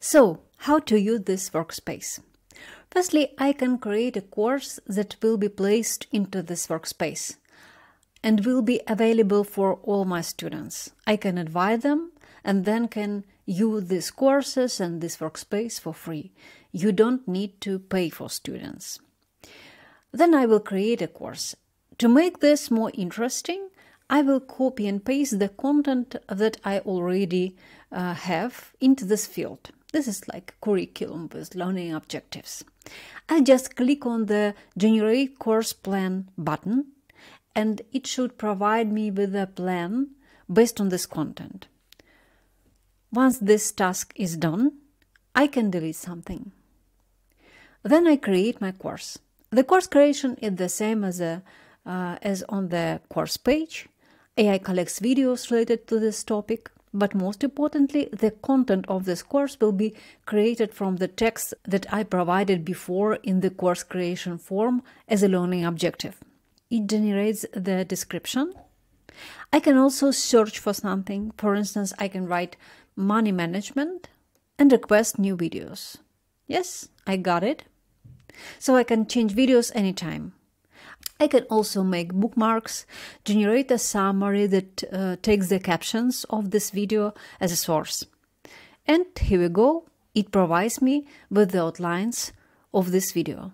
So, how to use this workspace? Firstly, I can create a course that will be placed into this workspace and will be available for all my students. I can invite them and then can use these courses and this workspace for free. You don't need to pay for students. Then I will create a course. To make this more interesting, I will copy and paste the content that I already uh, have into this field. This is like curriculum with learning objectives. I just click on the generate course plan button and it should provide me with a plan based on this content. Once this task is done, I can delete something. Then I create my course. The course creation is the same as, a, uh, as on the course page. AI collects videos related to this topic, but most importantly, the content of this course will be created from the text that I provided before in the course creation form as a learning objective. It generates the description. I can also search for something. For instance, I can write money management and request new videos. Yes, I got it. So I can change videos anytime. I can also make bookmarks, generate a summary that uh, takes the captions of this video as a source. And here we go, it provides me with the outlines of this video.